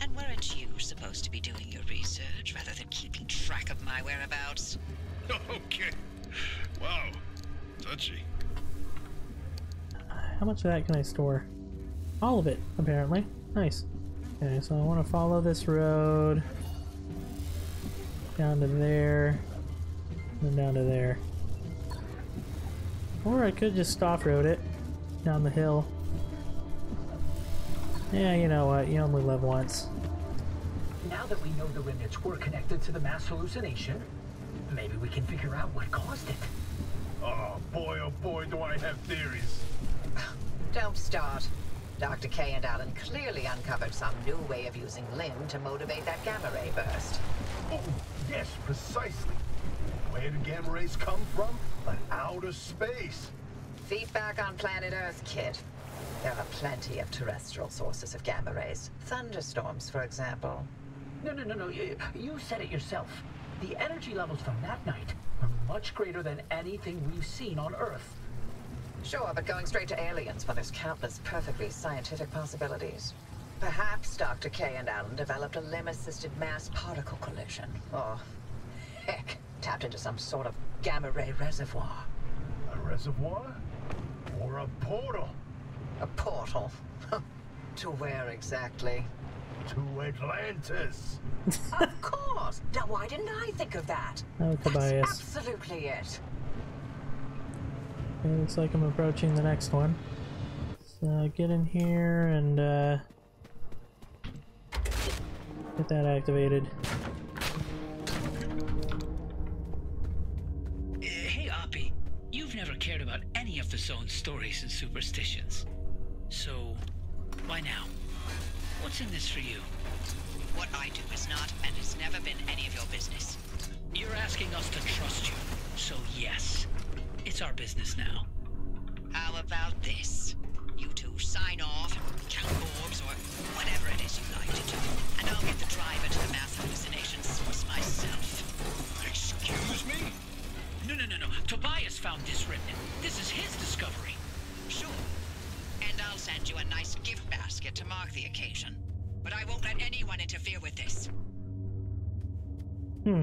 And weren't you supposed to be doing your research rather than keeping track of my whereabouts? [LAUGHS] Okay. Wow. Touchy. How much of that can I store? All of it, apparently. Nice. Okay, so I want to follow this road down to there, and then down to there. Or I could just off-road it down the hill. Yeah, you know what? You only live once. Now that we know the remnants were connected to the mass hallucination, maybe we can figure out what caused it. Oh boy, oh boy, do I have theories. [SIGHS] Don't start. Dr. K and Alan clearly uncovered some new way of using LIM to motivate that gamma ray burst. Oh, yes, precisely. Where do gamma rays come from? But outer space. Feedback on planet Earth, kid. There are plenty of terrestrial sources of gamma rays. Thunderstorms, for example. No, no, no, no. You, you said it yourself. The energy levels from that night were much greater than anything we've seen on Earth. Sure, but going straight to aliens when there's countless perfectly scientific possibilities. Perhaps Dr. K and Allen developed a LIM-assisted mass particle collision. Or, heck, tapped into some sort of gamma ray reservoir. A reservoir? Or a portal? A portal. [LAUGHS] to where exactly? To Atlantis. of course! Now, why didn't I think of that? Oh, That's Tobias. absolutely it. Okay, looks like I'm approaching the next one. So get in here and uh, get that activated. Uh, hey, Oppy. You've never cared about any of the zone's stories and superstitions. So, why now? What's in this for you? What I do is not and has never been any of your business. You're asking us to trust you. So, yes. It's our business now. How about this? You two sign off, count orbs, or whatever it is you like to do, and I'll get the driver to the mass hallucination source myself. Excuse me? No, no, no, no. Tobias found this remnant. This is his discovery. Sure. And I'll send you a nice gift basket to mark the occasion. But I won't let anyone interfere with this. Hmm.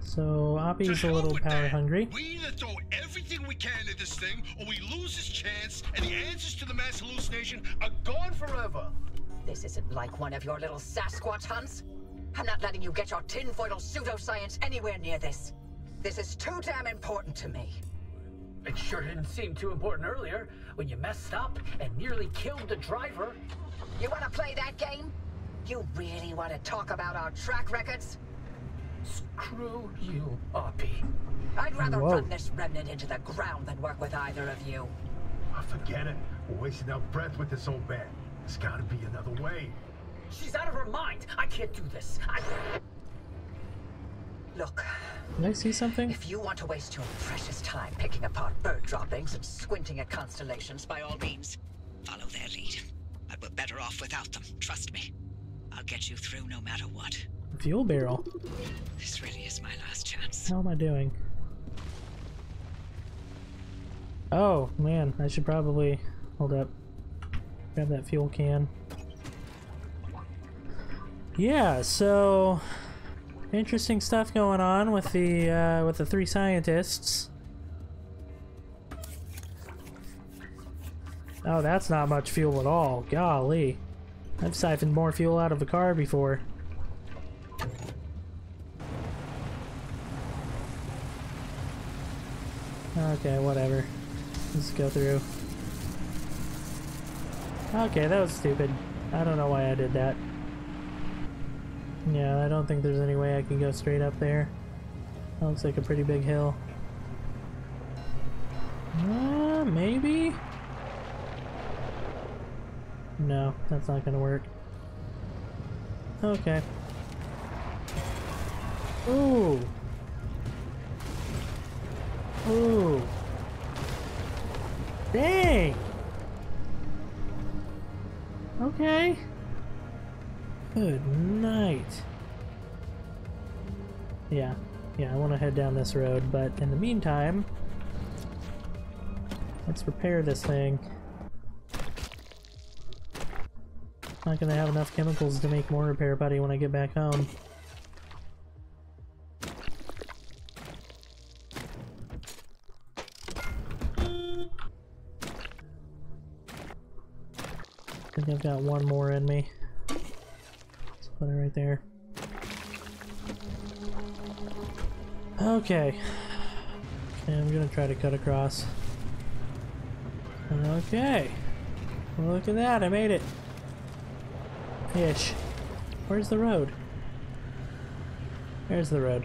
So Oppy's a little power that. hungry. We either throw everything we can at this thing, or we lose this chance, and the answers to the mass hallucination are gone forever. This isn't like one of your little Sasquatch hunts. I'm not letting you get your tinfoil pseudoscience anywhere near this. This is too damn important to me. It sure didn't seem too important earlier when you messed up and nearly killed the driver. You want to play that game? You really want to talk about our track records? Screw you, Oppy. I'd rather Whoa. run this remnant into the ground than work with either of you. I forget it. We're wasting our breath with this old man. There's gotta be another way. She's out of her mind. I can't do this. I... Look, Did I see something? if you want to waste your precious time picking apart bird droppings and squinting at constellations, By all means, follow their lead. But we're better off without them, trust me. I'll get you through no matter what. Fuel barrel. This really is my last chance. How am I doing? Oh, man. I should probably... Hold up. Grab that fuel can. Yeah, so... Interesting stuff going on with the, uh, with the three scientists. Oh, that's not much fuel at all. Golly. I've siphoned more fuel out of a car before. Okay, whatever. Let's go through. Okay, that was stupid. I don't know why I did that. Yeah, I don't think there's any way I can go straight up there. That looks like a pretty big hill. Uh, maybe? No, that's not gonna work. Okay. Ooh! Ooh! Dang! Okay. Good night. Yeah, yeah, I want to head down this road, but in the meantime, let's repair this thing. Not gonna have enough chemicals to make more repair buddy when I get back home. I think I've got one more in me. Put it right there. Okay. Okay, I'm gonna try to cut across. Okay. Look at that, I made it. Ish. Where's the road? There's the road.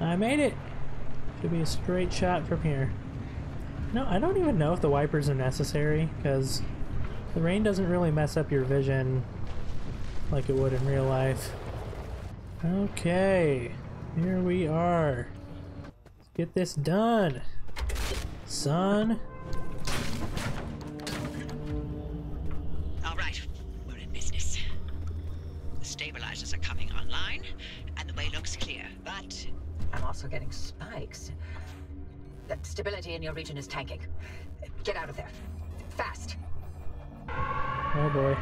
I made it! Should be a straight shot from here. No, I don't even know if the wipers are necessary, because the rain doesn't really mess up your vision like it would in real life. Okay, here we are. Let's get this done. Son. All right, we're in business. The stabilizers are coming online, and the way looks clear, but I'm also getting spikes. The stability in your region is tanking. Get out of there. Fast. Oh boy.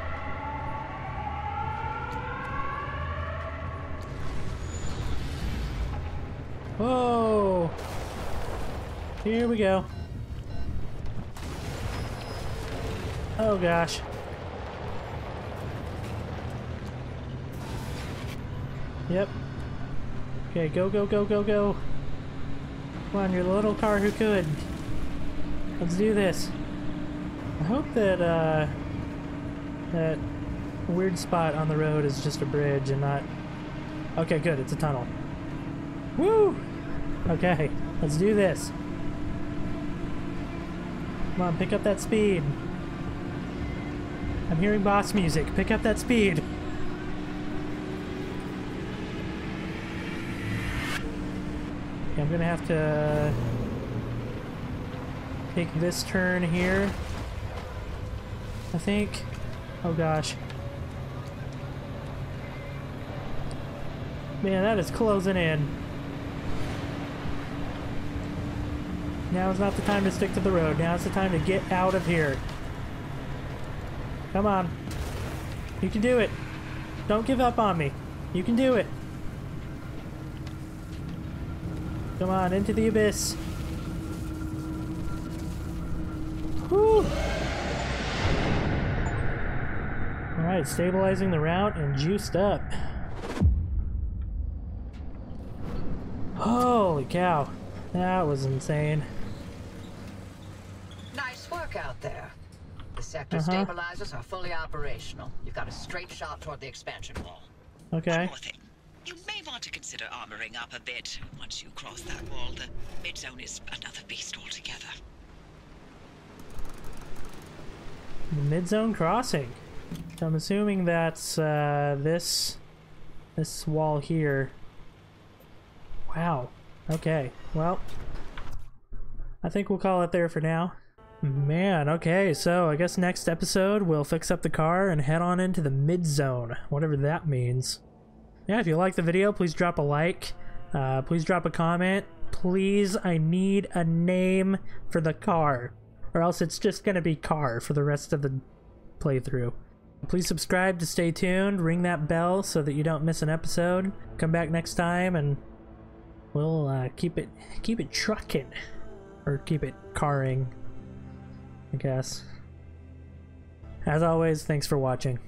Whoa! Here we go. Oh gosh. Yep. Okay, go, go, go, go, go. Come on, you're the little car who could. Let's do this. I hope that, uh, that weird spot on the road is just a bridge and not... Okay, good, it's a tunnel. Woo! Okay, let's do this. Come on, pick up that speed. I'm hearing boss music. Pick up that speed. Okay, I'm gonna have to take this turn here. I think. Oh gosh. Man, that is closing in. Now is not the time to stick to the road. Now is the time to get out of here. Come on. You can do it. Don't give up on me. You can do it. Come on, into the abyss. Whew. Alright, stabilizing the route and juiced up. Holy cow. That was insane. Nice work out there. The sector Uh-huh. stabilizers are fully operational. You've got a straight shot toward the expansion wall. Okay. one more thing. You may want to consider armoring up a bit. Once you cross that wall, the mid-zone is another beast altogether. The mid-zone crossing. So I'm assuming that's uh, this this wall here. Wow. Okay. Well, I think we'll call it there for now. Man, okay, so I guess next episode we'll fix up the car and head on into the mid-zone, whatever that means. Yeah, if you like the video, please drop a like. Uh, please drop a comment. Please, I need a name for the car. Or else it's just gonna be car for the rest of the playthrough. Please subscribe to stay tuned. Ring that bell so that you don't miss an episode. Come back next time and we'll uh, keep it keep it trucking. Or keep it carring, I guess. As always, thanks for watching.